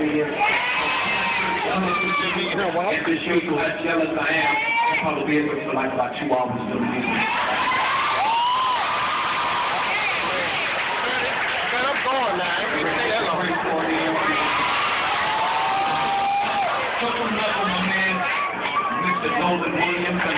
You know show you how jealous I am, I'll probably be able for like about two hours to the music. Golden Williams.